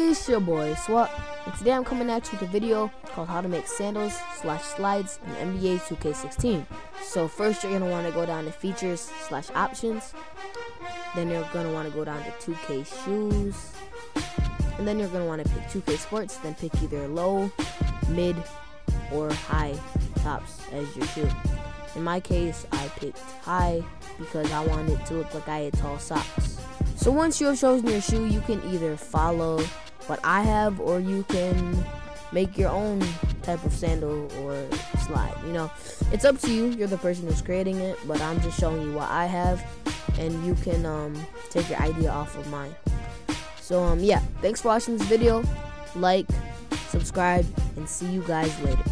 It's your boy Swap, and today I'm coming at you with a video called how to make sandals slash slides in NBA 2K16. So first you're gonna want to go down to features slash options, then you're gonna want to go down to 2K shoes, and then you're gonna want to pick 2K sports, then pick either low, mid, or high tops as your shoe. In my case, I picked high because I wanted it to look like I had tall socks. So once you have chosen your shoe, you can either follow what I have or you can make your own type of sandal or slide. You know, it's up to you. You're the person who's creating it, but I'm just showing you what I have and you can um, take your idea off of mine. So um yeah, thanks for watching this video. Like, subscribe, and see you guys later.